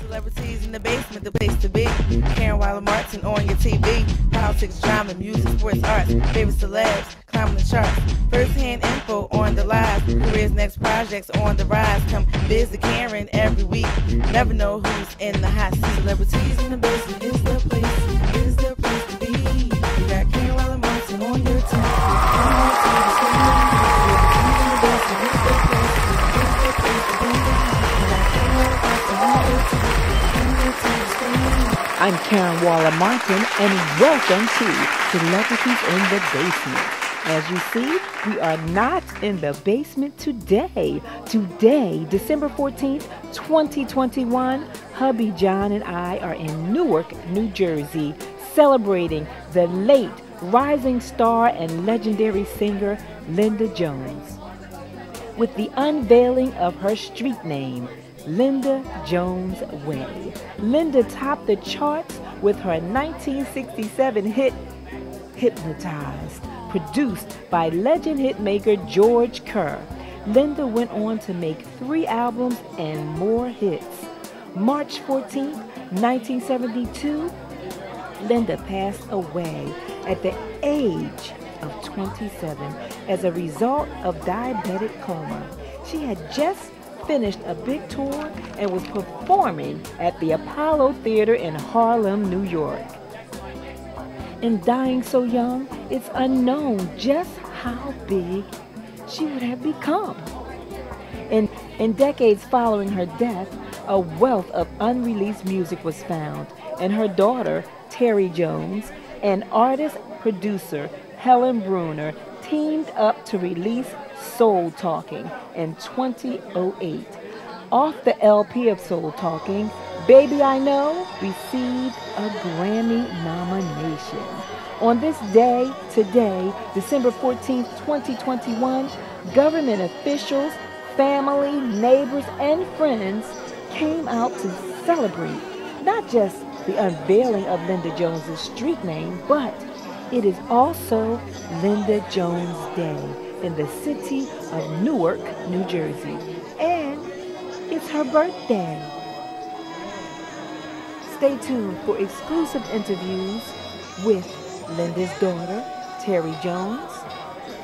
Celebrities in the basement, the place to be. Karen Wyler Martin on your TV. Politics, drama, music, sports, arts. Favorite celebs, climbing the charts. First hand info on the live. Careers, next projects on the rise. Come visit Karen every week. Never know who's in the hot seat. Celebrities in the basement is the place. Is the I'm Karen Waller Martin, and welcome to Celebrities in the Basement. As you see, we are not in the basement today. Today, December 14th, 2021, hubby John and I are in Newark, New Jersey, celebrating the late rising star and legendary singer Linda Jones with the unveiling of her street name, Linda Jones Way. Linda topped the charts with her 1967 hit Hypnotized, produced by legend hitmaker George Kerr. Linda went on to make three albums and more hits. March 14, 1972, Linda passed away at the age of 27 as a result of diabetic coma. She had just finished a big tour and was performing at the Apollo Theater in Harlem, New York. In dying so young, it's unknown just how big she would have become. In, in decades following her death, a wealth of unreleased music was found, and her daughter, Terry Jones, and artist producer Helen Bruner teamed up to release Soul Talking in 2008. Off the LP of Soul Talking, Baby I Know received a Grammy nomination. On this day, today, December 14th, 2021, government officials, family, neighbors, and friends came out to celebrate not just the unveiling of Linda Jones's street name, but it is also Linda Jones Day in the city of Newark, New Jersey. And it's her birthday. Stay tuned for exclusive interviews with Linda's daughter, Terry Jones,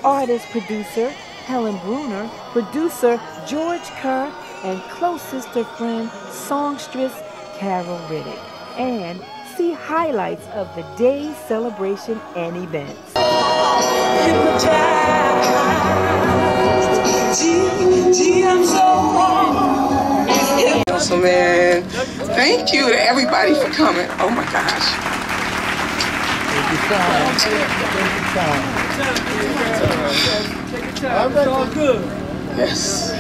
artist producer Helen Bruner, producer George Kerr, and close sister friend songstress Carol Riddick. And see highlights of the day's celebration and events. Councilman, thank you to everybody for coming. Oh my gosh. Yes.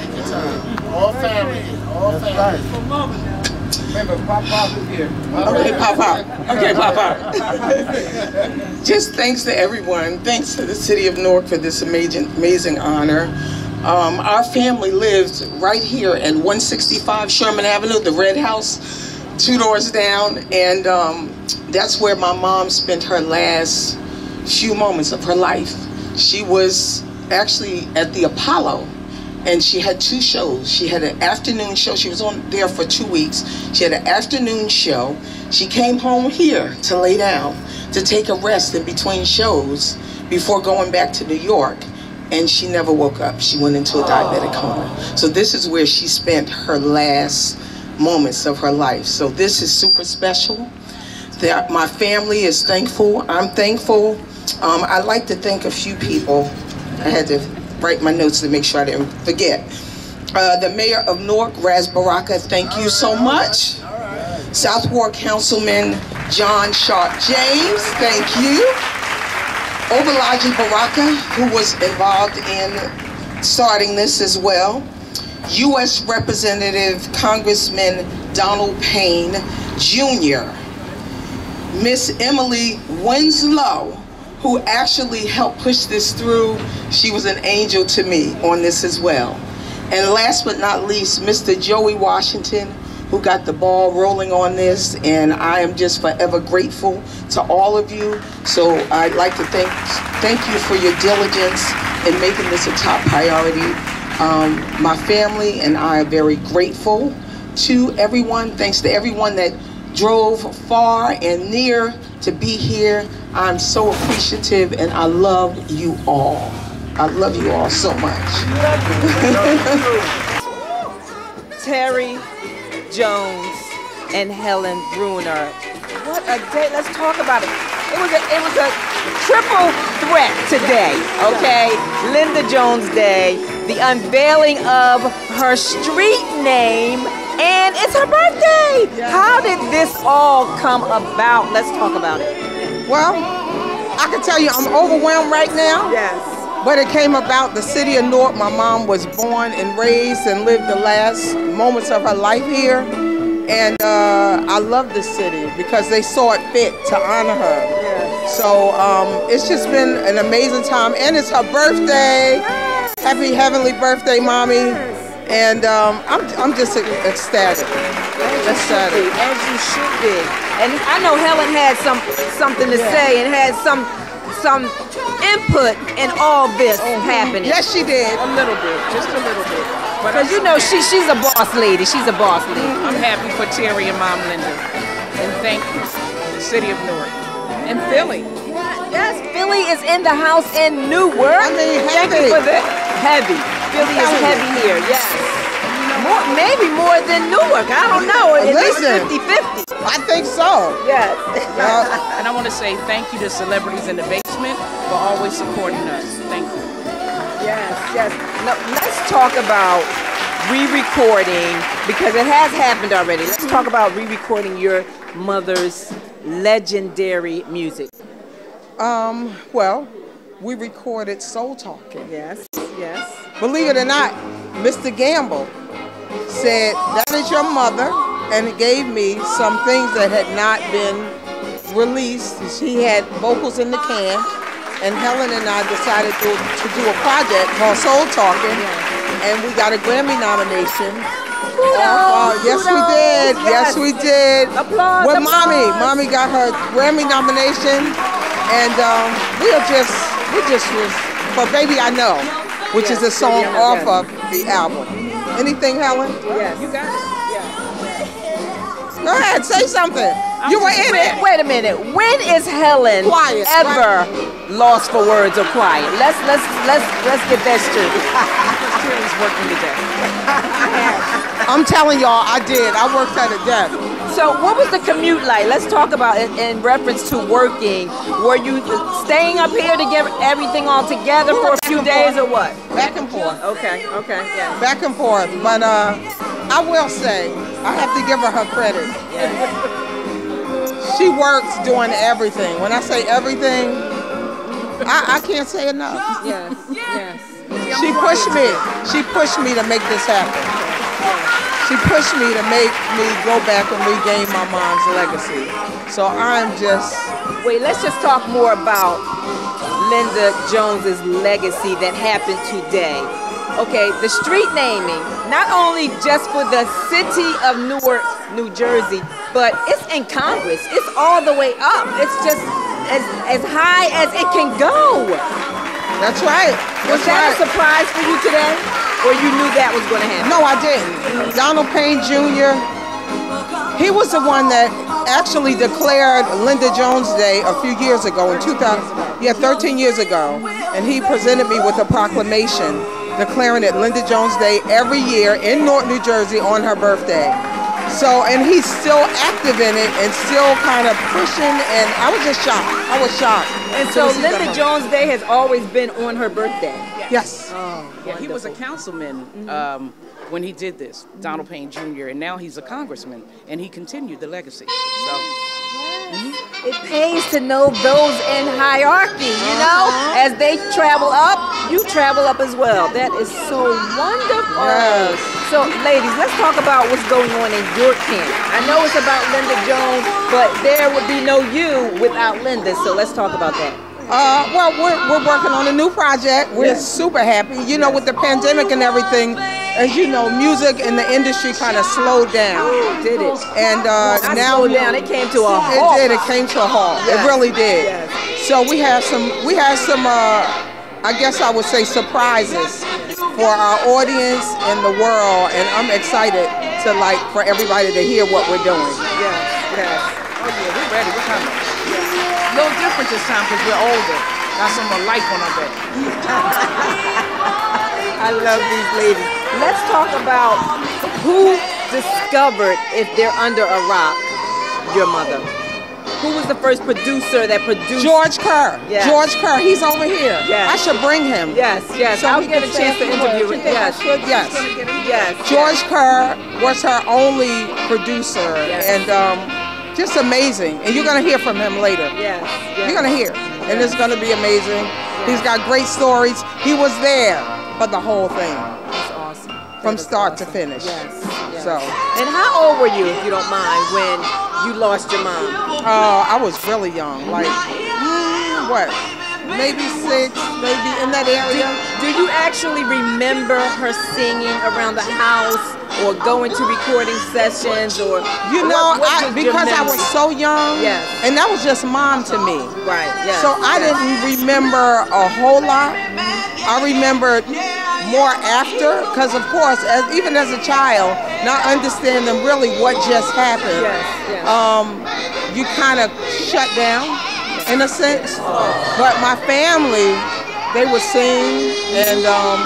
All family, all family. Remember, Pop Pop is here. Okay, pop out. Okay, pop out. Just thanks to everyone. Thanks to the city of Newark for this amazing, amazing honor. Um, our family lives right here at 165 Sherman Avenue, the Red House, two doors down, and um, that's where my mom spent her last few moments of her life. She was actually at the Apollo and she had two shows. She had an afternoon show. She was on there for two weeks. She had an afternoon show. She came home here to lay down, to take a rest in between shows before going back to New York. And she never woke up. She went into a diabetic coma. So this is where she spent her last moments of her life. So this is super special. That my family is thankful. I'm thankful. Um, I'd like to thank a few people. I had to write my notes to make sure I didn't forget. Uh, the mayor of Newark, Ras Baraka, thank you so much. South Ward Councilman John Sharpe James, thank you. Obalaji Baraka, who was involved in starting this as well. U.S. Representative Congressman Donald Payne Jr. Miss Emily Winslow, who actually helped push this through. She was an angel to me on this as well. And last but not least, Mr. Joey Washington, who got the ball rolling on this, and I am just forever grateful to all of you. So I'd like to thank thank you for your diligence in making this a top priority. Um, my family and I are very grateful to everyone. Thanks to everyone that drove far and near to be here. I'm so appreciative and I love you all. I love you all so much. Terry Jones and Helen Bruner. What a day. Let's talk about it. It was a it was a triple threat today, okay? Linda Jones Day, the unveiling of her street name, and it's her birthday. How did this all come about? Let's talk about it. Well, I can tell you I'm overwhelmed right now. Yes. But it came about the city of Newark. My mom was born and raised and lived the last moments of her life here. And uh, I love this city because they saw it fit to honor her. Yes. So um, it's just been an amazing time. And it's her birthday. Happy heavenly birthday, mommy. And um, I'm, I'm just ecstatic. Ecstatic. As you should be. And I know Helen had some something to say and had some some input in all this happening. Yes, she did. A little bit, just a little bit. Because you know she she's a boss lady. She's a boss lady. I'm happy for Terry and Mom Linda. And thank you, the city of Newark. And Philly. Yes, Philly is in the house in Newark. I mean, Thank you heavy. for that. Heavy. Philly is heavy here. Yes. More, maybe more than Newark. I don't know. At Listen. least 50-50. I think so. Yes. Uh, And I want to say thank you to celebrities in the basement for always supporting us. Thank you. Yes, yes. Now, let's talk about re-recording because it has happened already. Let's talk about re-recording your mother's legendary music. Um, well, we recorded Soul Talking. Yes, yes. Believe it or not, Mr. Gamble said, That is your mother, and it gave me some things that had not been released. She had vocals in the can, and Helen and I decided to, to do a project called Soul Talking, and we got a Grammy nomination. Uh, yes, we did. yes. Yes, we did. Applause, With mommy. Mommy got her Grammy nomination, and um, we are just, we just was for Baby I Know, which is a song off yes. of the album. Anything, Helen? Yes. You got it. Go ahead, say something. You were in Wait, it. wait a minute. When is Helen Quiet, ever lost for words or quiet? Let's let's let's let's get that straight. Working today. I'm telling y'all, I did. I worked at a desk. So, what was the commute like? Let's talk about it in reference to working. Were you staying up here to get everything all together for a few days or what? Back and forth. Okay, okay, yeah. Back and forth. But uh, I will say, I have to give her her credit. She works doing everything. When I say everything, I, I can't say enough. Yes, yes. She pushed me. She pushed me to make this happen. She pushed me to make me go back and regain my mom's legacy. So I'm just Wait, let's just talk more about Linda Jones's legacy that happened today. Okay, the street naming, not only just for the city of Newark, New Jersey, but it's in Congress. It's all the way up. It's just as, as high as it can go. that's right. Was That's that right. a surprise for you today? Or you knew that was going to happen? No, I didn't. Donald Payne Jr. He was the one that actually declared Linda Jones Day a few years ago in 2000. Yeah, 13 years ago, and he presented me with a proclamation declaring it Linda Jones Day every year in North New Jersey on her birthday. So, and he's still active in it and still kind of pushing. And I was just shocked. I was shocked. And so soon as he got Linda. Jones Day has always been on her birthday. Yes. Yeah, he was a councilman um, when he did this, Donald Payne Jr., and now he's a congressman, and he continued the legacy. So It pays to know those in hierarchy, you know? Uh-huh. As they travel up, you travel up as well. That is so wonderful. Yes. So, ladies, let's talk about what's going on in your camp. I know it's about Linda Jones, but there would be no you without Linda, so let's talk about that. Uh, well, we're, we're working on a new project. We're super happy. You know, with the pandemic and everything, as you know, music in the industry kind of slowed down. Did it? And uh, Not now down, it came to a halt. It did. It came to a halt. Yes. It really did. Yes. So we have some. We have some. Uh, I guess I would say surprises for our audience and the world, and I'm excited to to like for everybody to hear what we're doing. Yes, yes. Oh yeah, we're ready. We're coming. Little different this time because we're older. Got some more life on our back. I love these ladies. Let's talk about who discovered if they're under a rock, your mother. Who was the first producer that produced? George Kerr. Yes. George Kerr. He's over here. Yes. I should bring him. Yes, yes. So I'll get a chance to interview him. You think I Yes. Yes. yes. George Kerr was her only producer, Yes. and um, just amazing. And you're gonna hear from him later. Yes, yes. You're gonna hear, and it's gonna be amazing. He's got great stories. He was there for the whole thing, That's awesome. from That start to finish. Yes, yes. So, And how old were you, if you don't mind, when you lost your mom? uh, I was really young, like mm, what, maybe six, maybe in that area. Do you actually remember her singing around the house or going to recording sessions or You know, what I, because I was so young, Yes. and that was just mom to me. right, yes. So I yes. didn't remember a whole lot. I remembered more after, because of course, as even as a child, not understanding really what just happened, Yes, yes. um, you kind of shut down in a sense. But my family, they would sing, and um,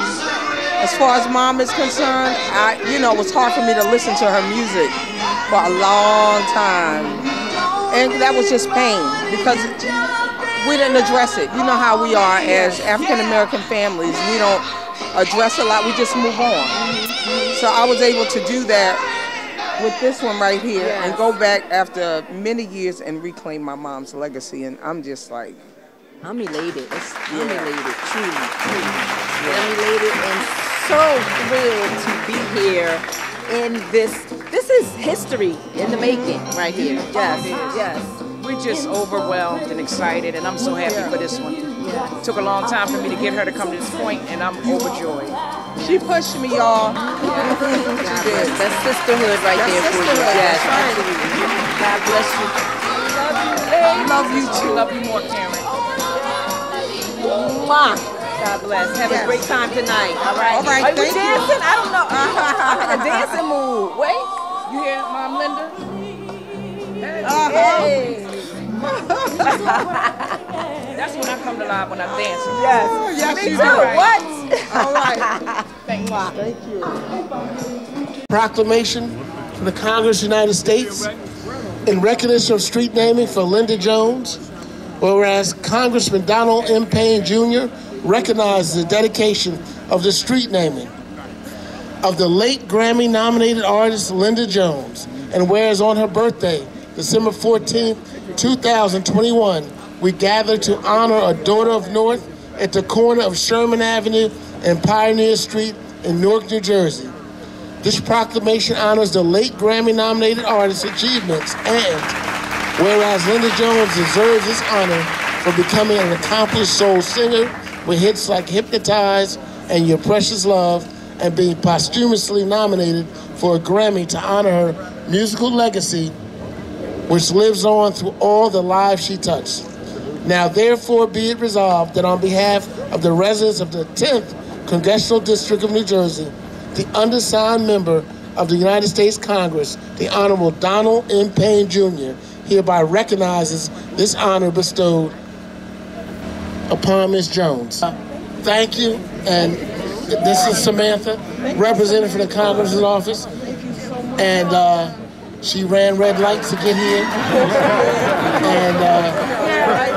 as far as mom is concerned, I, you know, it was hard for me to listen to her music for a long time, and that was just pain because we didn't address it. You know how we are as African American families. We don't address a lot. We just move on. So I was able to do that with this one right here and go back after many years and reclaim my mom's legacy. And I'm just like, I'm elated. It's, I'm elated, truly, truly. I'm elated and so thrilled to be here in this. This is history in the mm-hmm. making right here. Yes, yes. We're just overwhelmed and excited, and I'm so happy for this one. It took a long time for me to get her to come to this point, and I'm overjoyed. she pushed me, y'all. did. That's sisterhood right That's there for you. sisterhood, Yes, right. absolutely. God bless you. Love you I too. love you more, Karen. Mwah. God bless. Have Yes. a great time tonight. All right. All right, Are you. dancing? I don't know. I'm in a dancing mood. Wait. You hear Mom Linda? Uh-huh. Hey. That's when I come to live when I'm dancing. Yes. Yes, Me too. do. What? All right. Thank you. proclamation from the Congress of the United States in recognition of street naming for Linda Jones. Whereas Congressman Donald M. Payne Jr. recognizes the dedication of the street naming of the late Grammy nominated artist Linda Jones. And whereas on her birthday, December 14th, 2021, we gather to honor a daughter of North at the corner of Sherman Avenue and Pioneer Street in Newark, New Jersey. This proclamation honors the late Grammy nominated artist's achievements and whereas Linda Jones deserves this honor for becoming an accomplished soul singer with hits like Hypnotize and Your Precious Love and being posthumously nominated for a Grammy to honor her musical legacy which lives on through all the lives she touched. Now, therefore, be it resolved that on behalf of the residents of the 10th Congressional District of New Jersey, the undersigned member of the United States Congress, the Honorable Donald M. Payne Jr., hereby recognizes this honor bestowed upon Ms. Jones. Thank you, and this is Samantha, representative for the Congress's office, and uh, she ran red lights to get here, and, uh,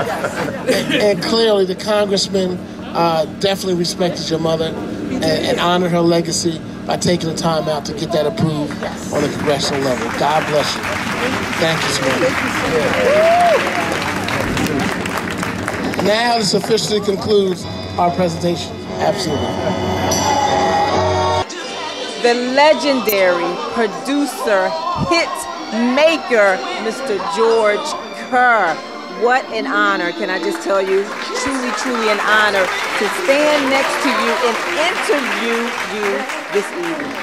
and, and clearly the congressman uh, definitely respected your mother and, and honored her legacy by taking the time out to get that approved on the congressional level. God bless you. Thank you, Samantha. Now this officially concludes our presentation. Absolutely. The legendary producer, hit maker, Mr. George Kerr. What an honor, can I just tell you? Truly, truly an honor to stand next to you and interview you this evening.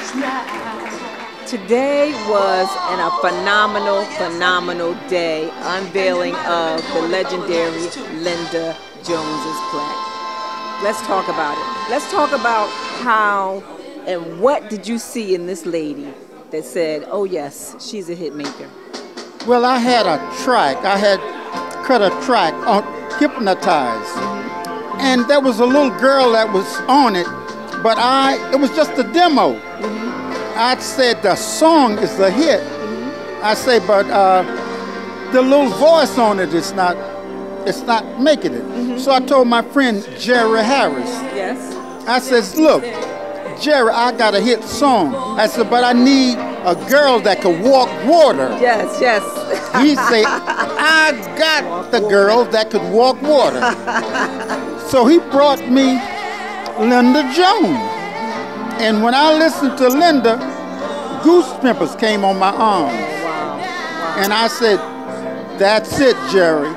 Today was an, a phenomenal, phenomenal day, unveiling of the legendary Linda Jones's plaque. Let's talk about it. Let's talk about how and what did you see in this lady that said, "Oh yes, she's a hit maker"? Well, I had a track. I had cut a track on Hypnotize. And there was a little girl that was on it, but I it was just a demo. Mm-hmm. I said the song is the hit. Mm-hmm. I say, but uh, the little voice on it is not it's not making it. Mm-hmm. So I told my friend Jerry Harris. Yes. I says, look, Jerry, I got a hit song. I said, but I need a girl that can walk water. Yes, yes. He said, I got the girl that could walk water. So he brought me Linda Jones. And when I listened to Linda, goose pimpers came on my arms. And I said, that's it, Jerry.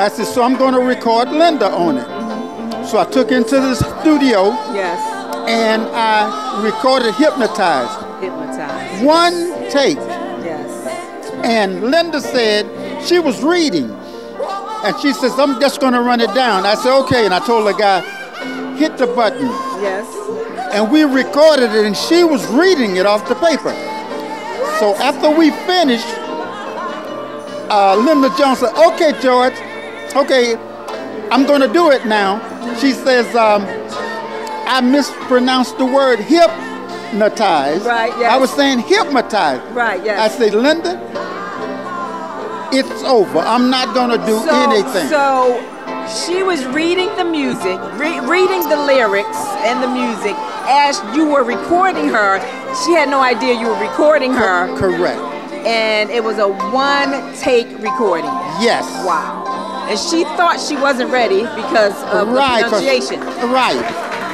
I said, so I'm going to record Linda on it. Mm-hmm. So I took into the studio Yes. and I recorded Hypnotized. Hypnotized. One take. Yes. And Linda said she was reading. And she says, I'm just going to run it down. I said, okay. And I told the guy, hit the button. Yes. And we recorded it, and she was reading it off the paper. So after we finished, uh, Linda Jones said, okay, George, okay, I'm going to do it now. She says, um, I mispronounced the word hypnotize. Right, yes. I was saying hypnotized. Right, yes. I said, Linda, it's over. I'm not going to do so, anything. So she was reading the music, re- reading the lyrics and the music as you were recording her. She had no idea you were recording her, Correct. and it was a one-take recording. Yes. Wow. And she thought she wasn't ready because of right. the pronunciation. Right.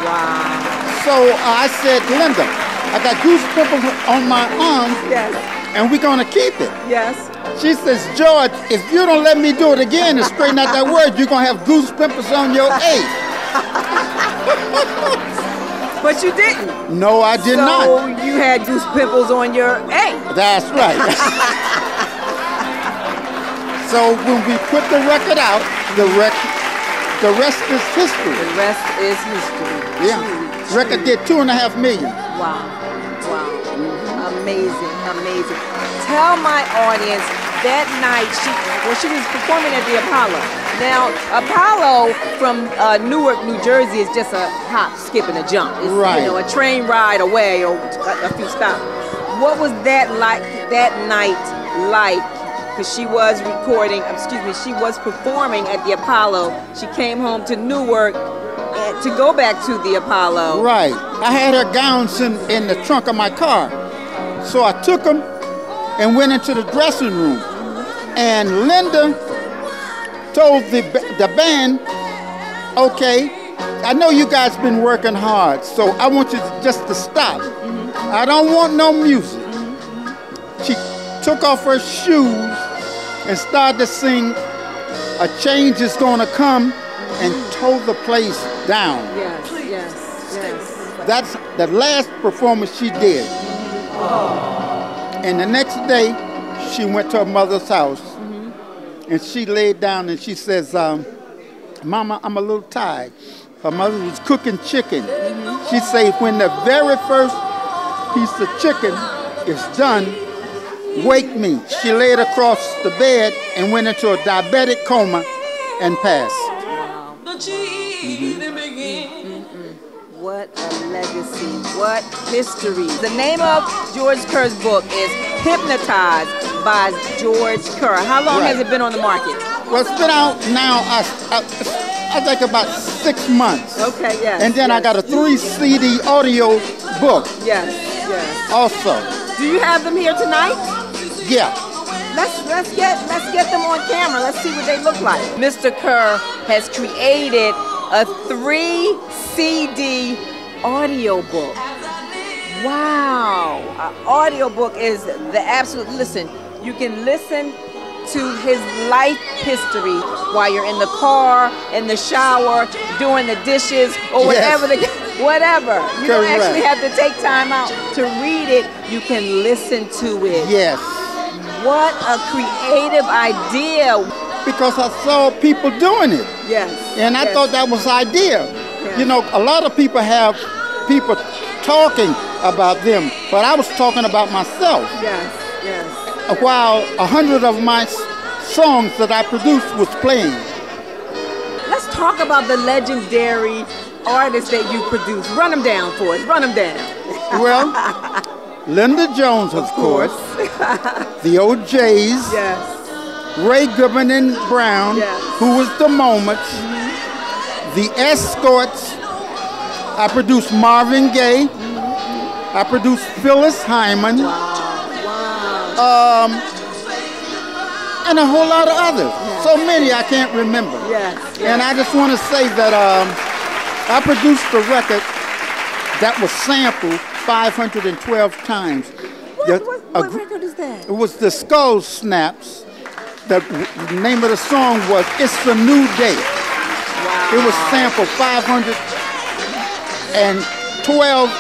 Wow. So uh, I said, Linda, I got goose pimples on my arms, Yes. and we're gonna keep it. Yes. She says, George, if you don't let me do it again and straighten out that word, you're gonna have goose pimples on your A. But you didn't. No, I did so not. you had goose pimples on your A. That's right. so when we put the record out, the rec, the rest is history. The rest is history. Yeah. Record did two and a half million. Wow. Wow. Amazing. Amazing. Tell my audience that night she well she was performing at the Apollo. Now Apollo from uh, Newark, New Jersey is just a hop, skip, and a jump. It's Right. you know a train ride away or a, a few stops. What was that like that night like? Because she was recording, excuse me, she was performing at the Apollo. She came home to Newark uh, to go back to the Apollo. Right. I had her gowns in, in the trunk of my car. So I took them and went into the dressing room. And Linda told the, the band, okay, I know you guys been working hard, so I want you just to stop. I don't want no music. Took off her shoes and started to sing, A Change is Gonna Come, and tore the place down. Yes, yes, yes. That's the last performance she did. And the next day, she went to her mother's house and she laid down and she says, um, Mama, I'm a little tired. Her mother was cooking chicken. She said, when the very first piece of chicken is done, wake me. She laid across the bed and went into a diabetic coma and passed. Mm-hmm. Mm-hmm. What a legacy. What history. The name of George Kerr's book is Hypnotized by George Kerr. How long has it been on the market? Well, it's been out now, I, I, I think about six months. Okay, yes. And then I got a three CD audio book Yes, yes. also. Do you have them here tonight? Yeah. Let's let's get let's get them on camera. Let's see what they look like. Mr. Kerr has created a three CD audiobook. Wow. An audiobook is the absolute listen. You can listen to his life history while you're in the car, in the shower, doing the dishes, or Yes. whatever the whatever. You don't actually have to take time out to read it. You can listen to it. Yes. What a creative idea. Because I saw people doing it. Yes. And I yes. thought that was idea. Yeah. You know, a lot of people have people talking, about them, but I was talking about myself. Yes, yes. Uh, while a hundred of my songs that I produced was playing. Let's talk about the legendary artists that you produce. Run them down for us. Run them down. Well, Linda Jones, of, course. the O'Jays. Yes. Ray Goodman and Brown, Yes. who was the Moments. The Escorts. I produced Marvin Gaye. I produced Phyllis Hyman. Um, and a whole lot of others. So many I can't remember. Yes. And I just want to say that um, I produced a record that was sampled 512 times. What, what gr- record is that? it was the Skull Snaps. The name of the song was It's a New Day. It was sampled 512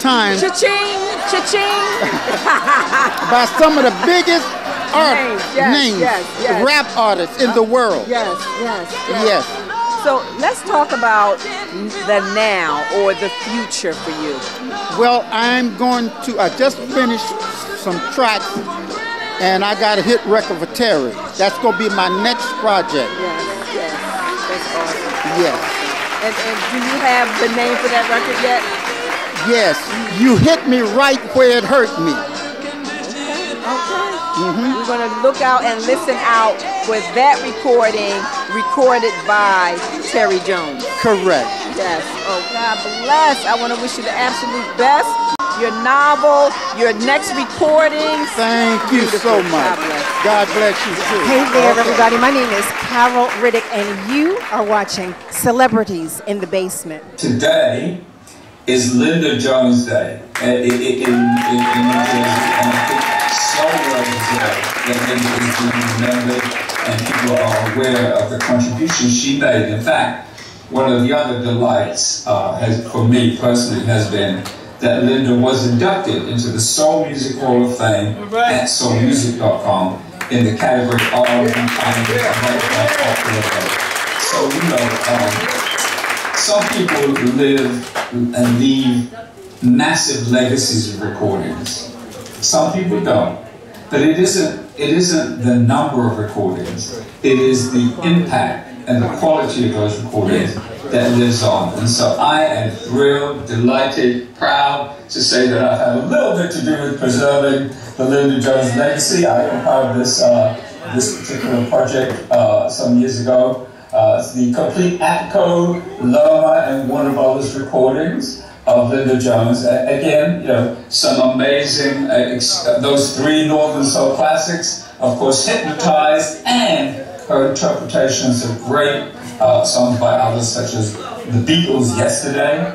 times Cha-ching, cha-ching. by some of the biggest art Names, yes, names, yes, yes. rap artists in the uh, world. Yes, yes, Yes. So let's talk about the now or the future for you. Well, I'm going to, I just finished some tracks and I got a hit record for Terry. That's going to be my next project. Yes, yes. That's awesome. Yes. And, and do you have the name for that record yet? Yes. You hit me right where it hurt me. Okay. Mm-hmm. We're going to look out and listen out for that recording recorded by Terry Jones. Correct. Yes. Oh, God bless. I want to wish you the absolute best. Your novel, your next recording. Thank you so much. God bless. God bless you too. Hey there, Okay. everybody. My name is Carol Riddick, and you are watching Celebrities in the Basement. Today is Linda Jones Day uh, in, in, in, in, in New Jersey, and I think so well deserved that Linda is being remembered and people are aware of the contribution she made. In fact, one of the other delights uh, has, for me personally has been that Linda was inducted into the Soul Music Hall of Fame at soulmusic.com in the category R&B and popular vote. So, you know, um, some people live and leave massive legacies of recordings. Some people don't. But it isn't it isn't the number of recordings. It is the impact and the quality of those recordings that lives on. And so I am thrilled, delighted, proud to say that I've had a little bit to do with preserving the Linda Jones legacy. I compiled this uh, this particular project uh, some years ago. Uh, it's the complete ATCO, Loma, and Warner Brothers recordings of Linda Jones. A- again, you know, some amazing, uh, uh, those three Northern Soul classics, of course, Hypnotized, and her interpretations of great uh, songs by others such as the Beatles' Yesterday.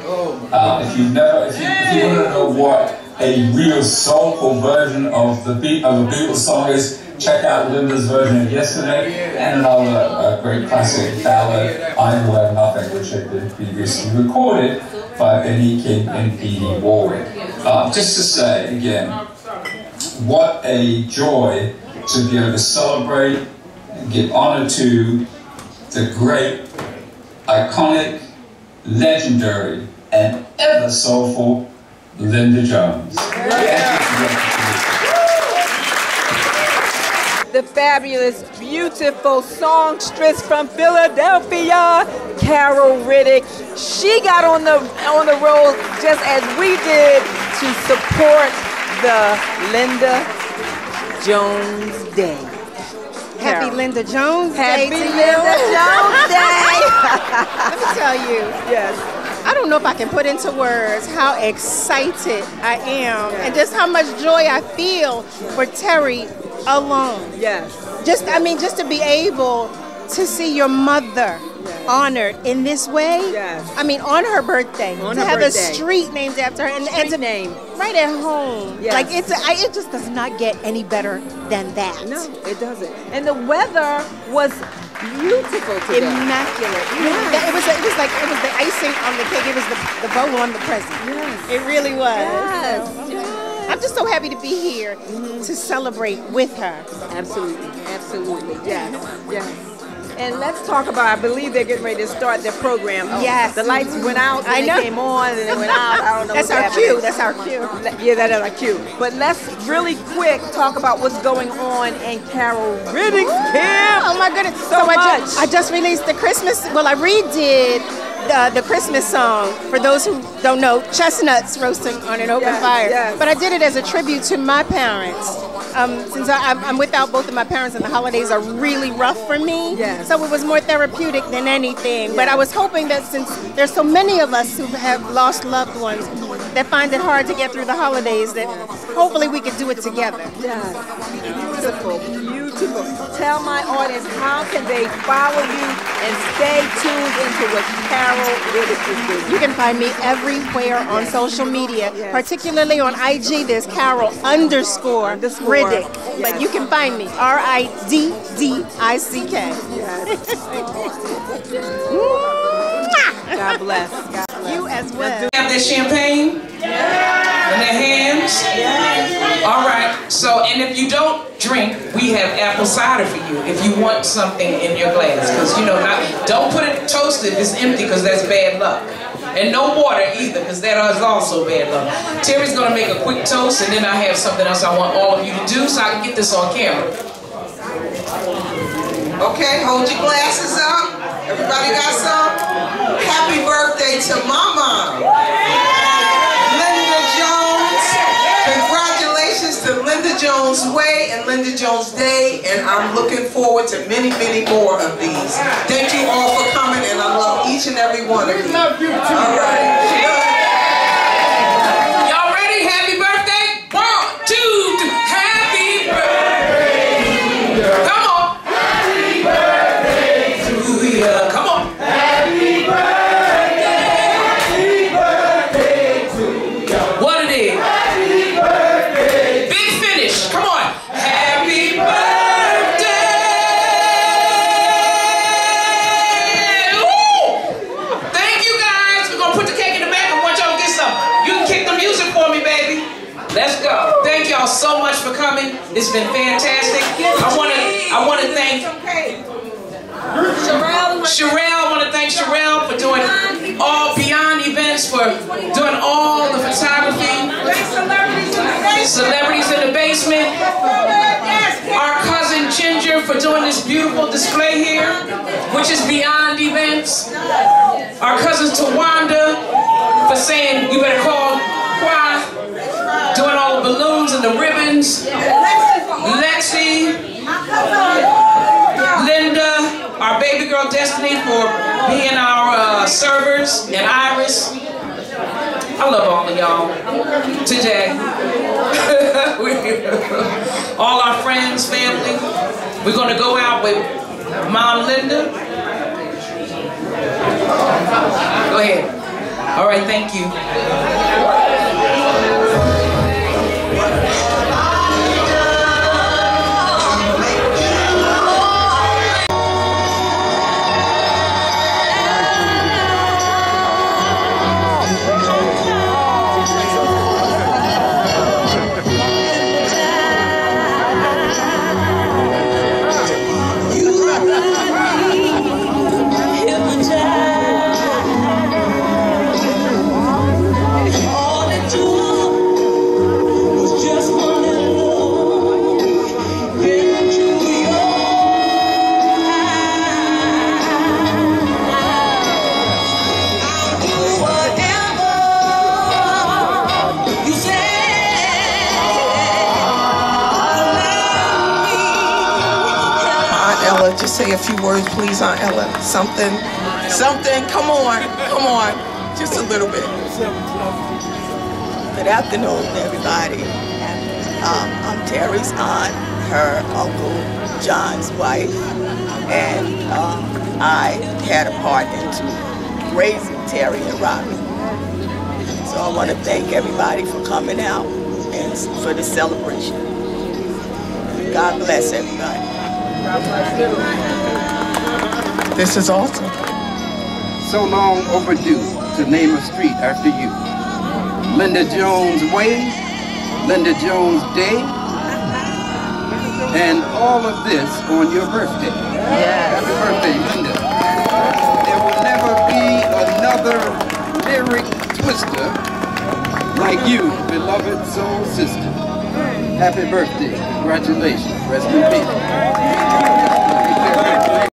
Uh, if you've never, if you, if you want to know what a real soulful version of the of a Beatles song is, check out Linda's version of Yesterday and another uh, great classic ballad, I Know Have Nothing, which had been previously recorded by King and Warwick. Uh, just to say again, what a joy to be able to celebrate and give honor to the great, iconic, legendary, and ever soulful Linda Jones. Thank fabulous, beautiful songstress from Philadelphia, Carol Riddick. She got on the on the road just as we did to support the Linda Jones Day. Happy Carol. Linda Jones Happy Day to Linda you. Jones Day. Let me tell you, yes. I don't know if I can put into words how excited I am and just how much joy I feel for Terry alone. Yes. Just, I mean, just to be able to see your mother honored in this way. Yes. I mean, on her birthday, On to her have birthday. a street named after her, and, and to name. right at home. Yes. Like it's, I, it just does not get any better than that. No, it doesn't. And the weather was beautiful today. immaculate. Yes. It was it was like it was the icing on the cake. It was the, the bow on the present. Yes. It really was. Yes, So, I'm, just so happy to be here to celebrate with her. Absolutely, absolutely. Yes, yes. And let's talk about, I believe they're getting ready to start their program. Oh, Yes. The lights went out, I and know. they came on, and they went out. I don't know That's our cue. That's our cue. Yeah, that is our cue. But let's really quick talk about what's going on in Carol Riddick's camp. Oh my goodness! So I, much. just, I just released the Christmas. Well, I redid the, the Christmas song. For those who don't know, chestnuts roasting on an open Yes, fire. yes. But I did it as a tribute to my parents. Um, since I, I'm- I'm without both of my parents and the holidays are really rough for me, Yes. so it was more therapeutic than anything. But I was hoping that since there's so many of us who have lost loved ones that find it hard to get through the holidays, that hopefully we could do it together. Yes. Beautiful, Tell my audience how can they follow you and stay tuned into what Carol Riddick is doing. You can find me everywhere on social media, Yes. particularly on IG. There's Carol underscore Underscore. Riddick, Yes. but you can find me R I D D I C K. God bless. God bless. You as well. have this champagne in their hands. All right. So, and if you don't drink, we have apple cider for you. If you want something in your glass, because you know, not don't put it toasted if it's empty, because that's bad luck. And no water either, because that is also bad luck. Terry's gonna make a quick toast, and then I have something else I want all of you to do, so I can get this on camera. Okay, hold your glasses up. Everybody got some? Happy birthday to Mama. Jones Way and Linda Jones Day. And I'm looking forward to many, many more of these. Thank you all for coming and I love each and every one of you. Love you too. All right. It's been fantastic. I wanna I wanna thank Sherelle, I want to thank Sherelle for doing all Beyond events, for doing all the photography. Celebrities in the basement. Our cousin Ginger for doing this beautiful display here, which is Beyond events. Our cousin Tawanda for saying you better call Qua, doing all the balloons and the ribbons. Lexi, Linda, our baby girl Destiny for being our uh, servers, and Iris. I love all of y'all today. all our friends, family. We're gonna go out with Mom Linda. Go ahead. All right, thank you. Something, something. Come on, come on, just a little bit. Good afternoon, everybody. Um, I'm Terry's aunt, her uncle John's wife, and um, I had a part into raising Terry and Robbie. So I want to thank everybody for coming out and for the celebration. God bless everybody. This is awesome. So long overdue to name a street after you. Linda Jones Way, Linda Jones Day, And all of this on your birthday. Yes. Happy birthday, Linda. There will never be another lyric twister like you, beloved soul sister. Happy birthday. Congratulations. Rest in peace.